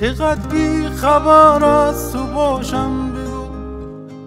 چقدر بی خبر از تو باشم بگو.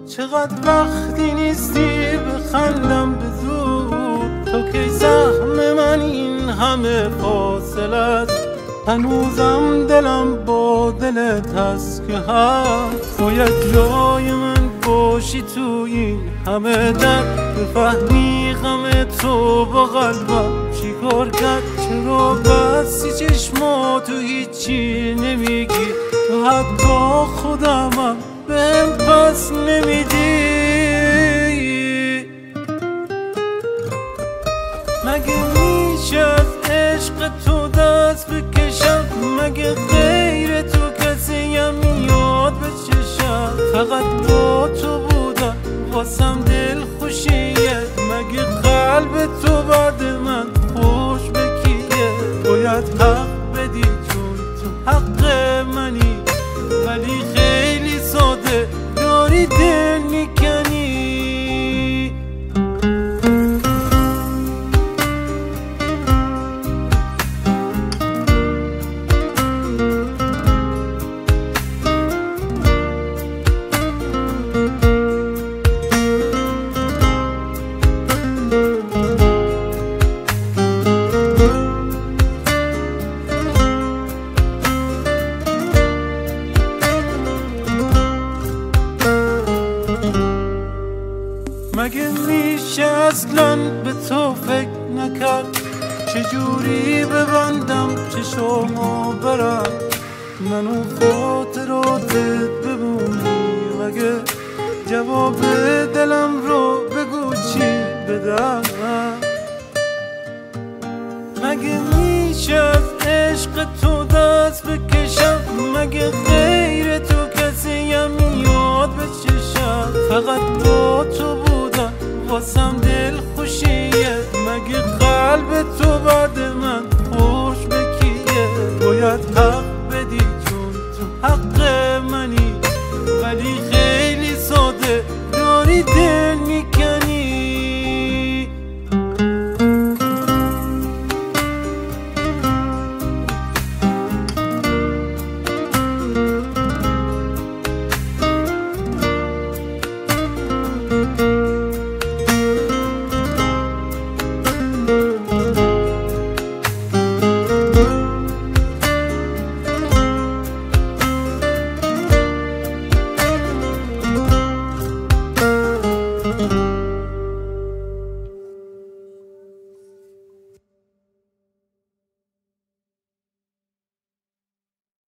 چقدر وقتی نیستی به زود تو که زخم من این همه فاصله است. هنوزم دلم با دلت هست که هست. باید جای من باشی تو این همه در بفهمی غم تو با قلبم چی کار کرد؟ چرا بسی چشما تو هیچی نمیگی. تو حتی خودمم بهم پس نمیدی. مگه میشه از عشق تو دست بکشم؟ مگه غیر تو کسی هم یاد بچشم؟ فقط با تو بودم واسم دل خوشیه مگه میشه اصلا به تو فکر نکرد؟ چجوری ببندم چشمو برم؟ منو خاطراتت بمونی مگه جواب دلم رو بگو چی بدم؟ مگه میشه از عشق تو دست بکشم؟ مگه غیر تو کسی هم یاد بچشم فقط تو واسم دل خوشیه مگه قلب تو